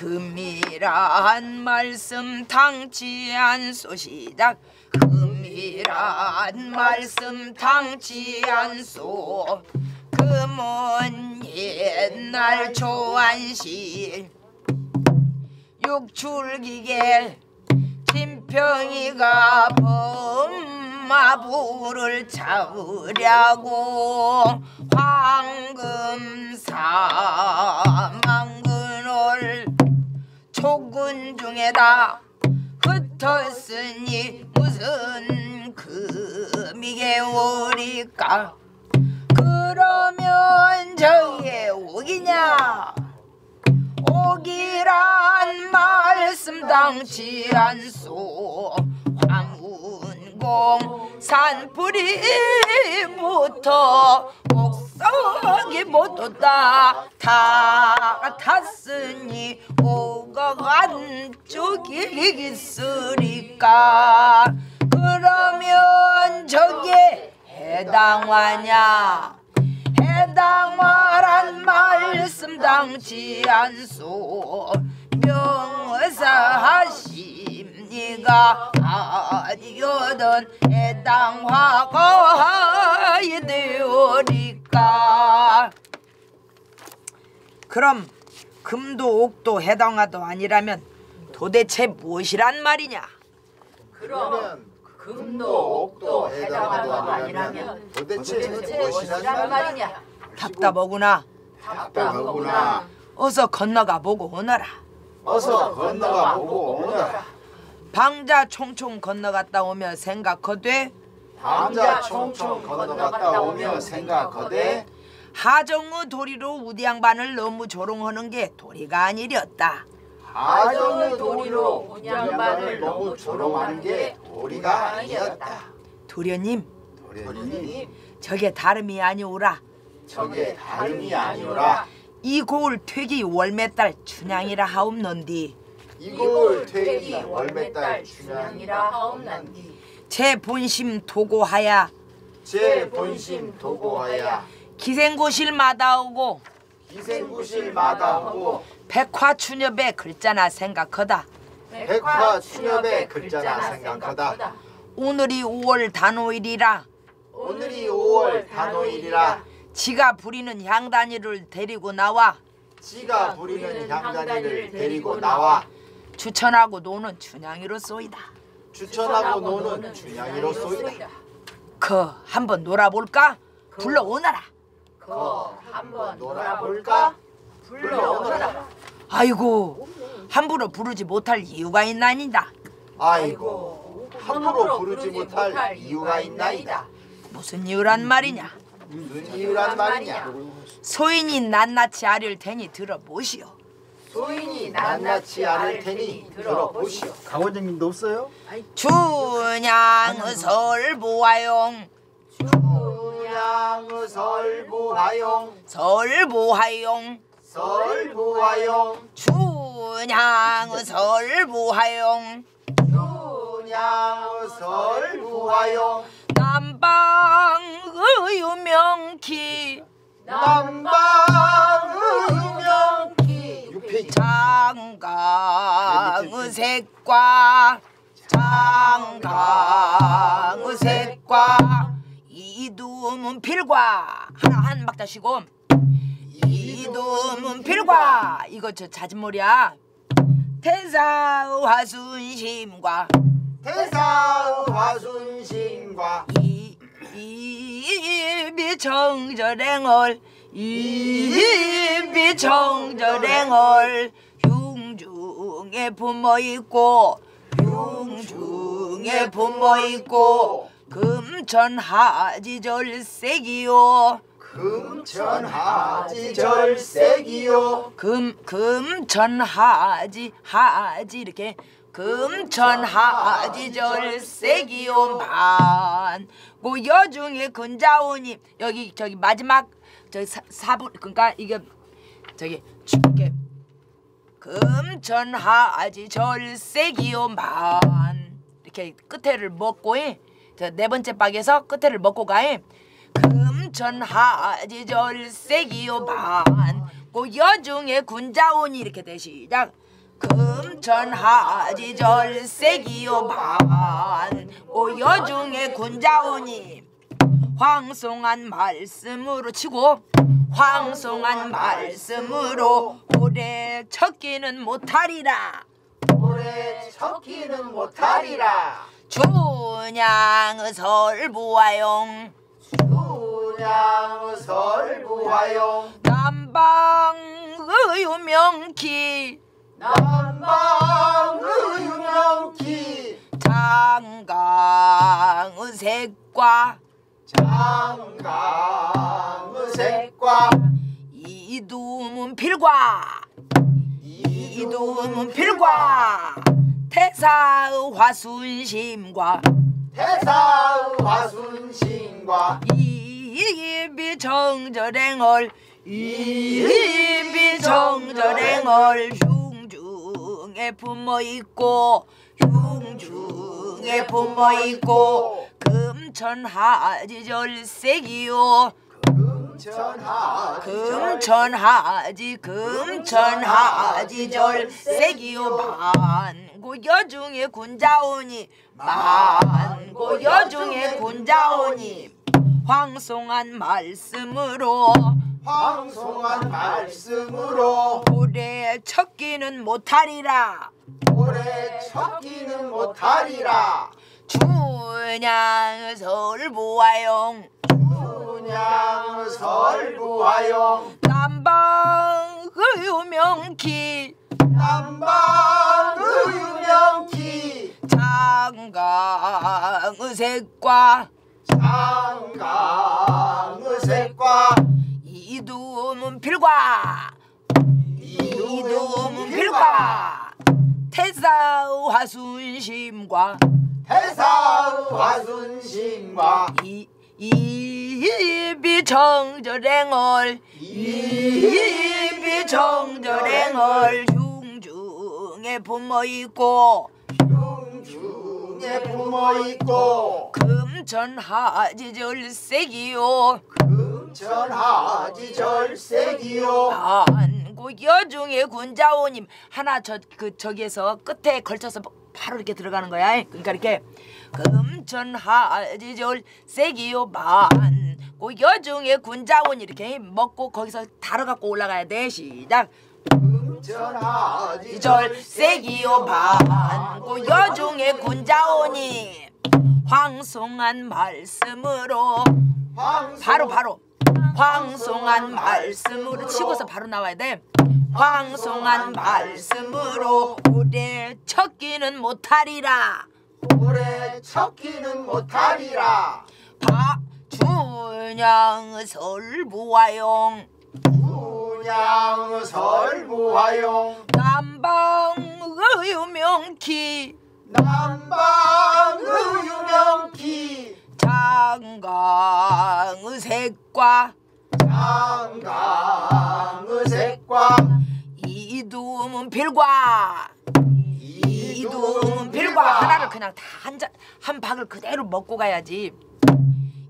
금이란 말씀 당치 않소 시작. 금이란 말씀 당치 않소. 금은 옛날 조안시. 육출기계 진평이가 범마부를 잡으려고 황금 사망근을 초군 중에다. 흩었으니 무슨 금이게 오리까? 그러면 저게 옥이냐? 옥이란 말씀 당치 않소. 황운공 산뿌리부터 목 석이 못 뒀다 다 탔으니 오가 안쪽이 있으리까. 그러면 저게 해당하냐? 해당하란 말씀 당치 않소. 명사하심 니가 아니거든 해당화가 되오리까. 그럼 금도 옥도 해당화도 아니라면 도대체 무엇이란 말이냐? 그럼 금도 옥도 해당하도 아니라면 도대체 무엇이란 말이냐? 답답하구나. 답답하구나. 어서 건너가 보고 오너라. 어서 건너가 보고 오너라 방자 총총 건너갔다 오며 생각하되 남자 총총 건너갔다 오며 생각하되 하정우 도리로 우디 양반을 너무 조롱하는 게 도리가 아니렸다. 하정의 도리로 운양반을 너무 조롱하는 게 도리가 아니었다 도련님, 도련님 저게 다름이 아니오라. 저게 다름이 아니오라 이 고을 퇴기 월매달 춘향이라 하옵넌디 이골 퇴기 월매달 춘향이라 하옵난디. 제 본심 도고하야. 제 본심 도고하야. 기생고실 마다 오고. 기생구실 마다하고. 백화춘엽의 글자나 생각하다. 백화 추엽의 글자나 생각하다. 오늘이 5월 단오일이라. 오늘이 5월 단오일이라. 지가 부리는 향단이를 데리고 나와. 지가 부리는 향단이를 데리고 나와 추천하고 노는 춘향이로 쏘이다. 추천하고 노는 춘향이로 쏘이다 그 한번 놀아볼까? 불러오너라. 거 한번 놀아볼까? 불러오너라. 아이고 함부로 부르지 못할 이유가 있나니다. 아이고 함부로 부르지 못할 이유가 있나이다 무슨 이유란 말이냐? 무슨 이유란 말이냐 소인이 낱낱이 아릴 테니 들어보시오. 소인이 낱낱이 않을 테니 들어보시오. 강원장님도 없어요? 춘향 설보화용. 춘향의 설보화용. 설보화용. 설보화용. 춘향 설보화용. 춘향의 설보화용. 남방의 유명키. 남방의 유명키. 6페이지 장강의 색과 장강의 색과 이두문 필과 하나 한 박자 쉬고 이두문 필과 이거 저 자진몰이야 태사의 화순심과 태사의 화순심과 이 입이 정절행을 입이 정절행을 흉중에 부모 있고 흉중에 부모 있고 금천하지 절세기요. 금천하지 절세기요. 금 금천하지 하지 이렇게 금천하지 절세기요. 만고 여중에 근자오니 여기 저기 마지막 저기 사, 사부 그러니까 이게 저기 이렇게 금천하지 절세기요 만. 이렇게 끝에를 먹고 저네 번째 박에서 끝에를 먹고 가에 금천하지 절세기요 반그 여중에 군자원이 이렇게 돼. 시작. 금천하지 절세기요 반그 여중에 군자원이 황송한 말씀으로 치고 황송한 말씀으로 오래 척기는 못하리라. 오래 척기는 못하리라. 준양 설부와용. 주냥 설부하용. 남방 의 유명키 남방의 유명기. 장강 의 색과 장강의 색과 이두문 필과 이두문 이두문 필과 태사의 화순심과 태사의 화순신과 이비 정절행을 이비 정절행을 흉중에 품어 있고 흉중 에 품어 있고 금천하지 절세기요. 금천하지 금천하지 금천하지 절세기요. 만고 여 중에 군자오니 만고 여 중에 군자오니 황송한 말씀으로 황송한 말씀으로 오래 척기는 못하리라 오래 척기는 못하리라. 준양 설보아용. 분양 설부하용. 남방 의유명키. 남방 의 유명기 장강 의색과 장강의 색과 이두문 필과. 이두문 필과 태사의 화순심과 태사의 화순신과 이 이비 정절행을 이비 정절행을 흉중에 품어 있고 흉중에 품어 있고 금천하지 절세기요. 금천하지 절세기요. 안고 여중의 군자오님 하나 저 그 저기에서 끝에 걸쳐서 바로 이렇게 들어가는 거야. 그러니까 이렇게 금천하지 절세기요 만 고 여중의 군자원 이렇게 먹고 거기서 다뤄 갖고 올라가야 돼. 시작. 금천하지 절세기요 반고 여중의 군자오니 황송한 말씀으로 황송 바로 바로 황송한 말씀으로. 치고서 바로 나와야 돼. 황송한 말씀으로. 오래 척기는 못하리라. 오래 척기는 못하리라. 바 준양 설부와용. 분양 설부하용. 남방 의 유명키. 남방의 유명기 장강 의 색과 장강의 색과 이두문 필과. 이두문 필과. 하나를 그냥 다 한 잔 한 박을 그대로 먹고 가야지.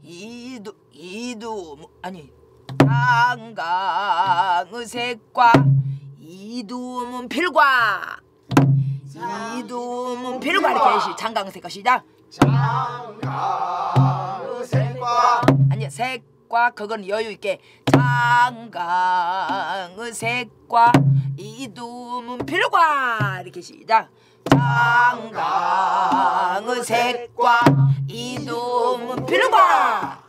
이두 이두 아니 장강의 색과 이두문 필과. 이두문 필과. 이렇게 시 장강의 색과 시작. 장강의 색과 아니 색 과 그건 여유 있게 장강의 색과 이두문 필과 이렇게 시작. 장강의 색과 이두문 필과.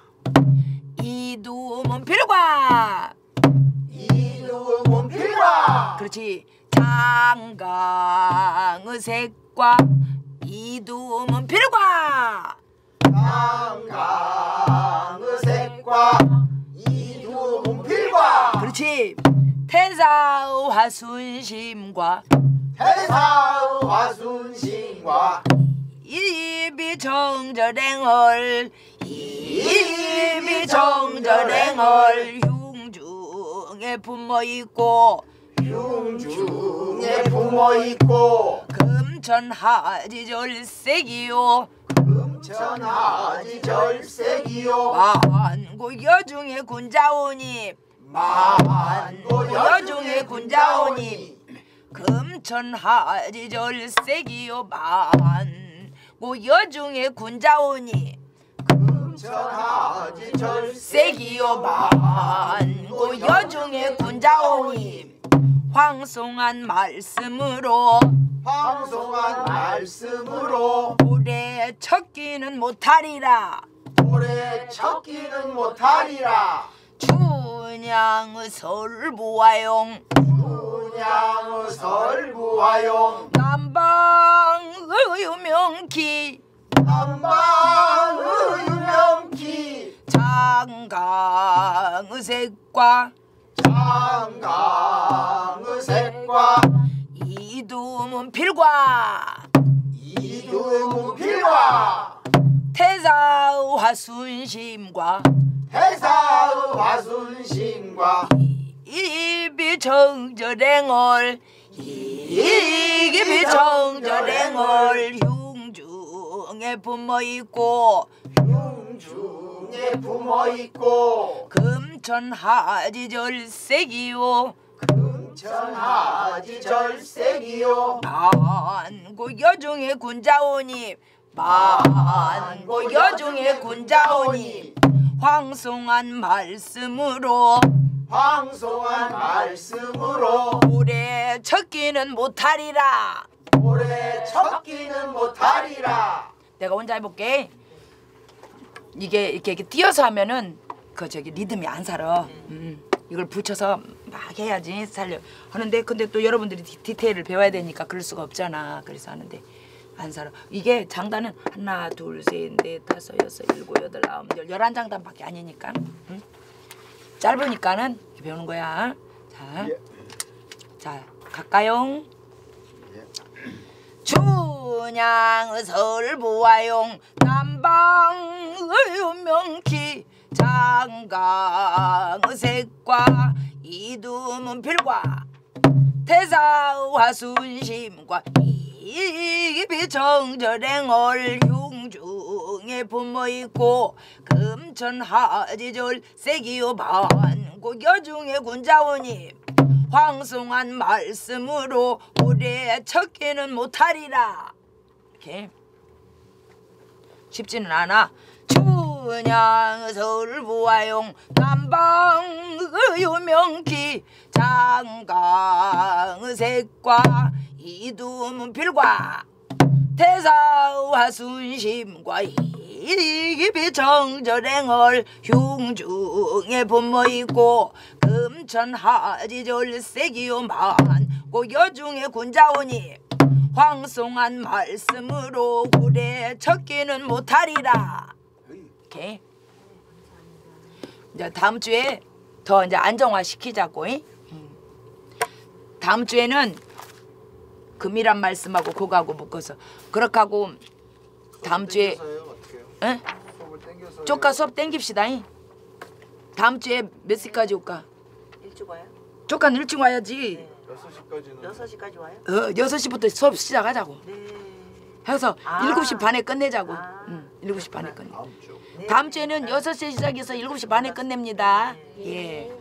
이두문 필과. 이두문 필과. 그렇지. 장강의 색과 이두문 필과. 장강의 색과 이두문 필과 그렇지. 태사의 화순심과 태사의 화순신과 입이 정절행을 입이 정절행을 흉중에 품어 있고 흉중에 품어 있고 금천하지 절세기요. 금천하지 절세기요. 만 고 여중에 군자오니. 만고 여중의 군자오니. 금천하지절 세기요 만고 여중의 군자오니. 천하지 절세 세기요 만고 여중의 군자오니. 황송한 말씀으로. 방송한 말씀으로. 오래 척기는 못하리라 오래 척기는 못하리라. 춘향의 설보아용. 분양의 설부하용. 남방의 유명기. 남방의 유명기. 장강의 색과. 장강의 색과. 이두문 필과. 이두문 필과 태사의 화순심과 해사의 화순심과 입이 정절행을 흉중에 품어 있고 흉중에 품어 있고 금천하지절색이요. 금천하지 절색이요. 만고 여중의 군자오니 만고 여중의 군자오니 황송한 말씀으로 방송한 말씀으로 오래 척기는 못하리라. 오래 척기는 못하리라. 내가 혼자 해볼게. 이게 이렇게, 이렇게 띄어서 하면은 그 저기 리듬이 안 살아. 음, 이걸 붙여서 막 해야지 살려. 하는데 근데 또 여러분들이 디, 디테일을 배워야 되니까 그럴 수가 없잖아. 그래서 하는데 안 살아 이게 장단은 하나 둘셋넷 다섯 여섯 일곱 여덟 아홉 열 열한 장단밖에 아니니까 응? 짧으니까는 배우는 거야 자, 예. 자 갈까요? 춘향의 설보아용 남방의 유명키 장강의 색과 이두문 필과 태사의 화순심과 입이 정절행을 흉중에 품어 있고 금천하지절 세기요 반고 여중의 군자오니 황송한 말씀으로 오래 척기는 못하리라. 이렇게. 쉽지는 않아. 춘향 서울부화용 남방의 유명기 장강의 색과 이두문 필과 태사와 순심과 이깁이 정절행을 흉중에 품어 있고 금천하지 절 세기요 만 고 여중의 군자오니 황송한 말씀으로 구례 척기는 못하리라 이렇게 이제 다음 주에 더 이제 안정화 시키자고 잉? 음. 다음 주에는 금이란 말씀하고 그거하고 묶어서 그렇게 하고 다음 주에 응? 조카 수업 땡깁시다 잉? 다음 주에 몇 시까지 올까? 일찍 와요? 조카는 일찍 와야지 6시까지는 6시까지 와요? 어, 6시부터 수업 시작하자고 네. 해서 아. 7시 반에 끝내자고 아. 응, 7시 반에 끝내 다음 주 네. 다음 주에는 6시 시작해서 7시 반에 끝냅니다 예.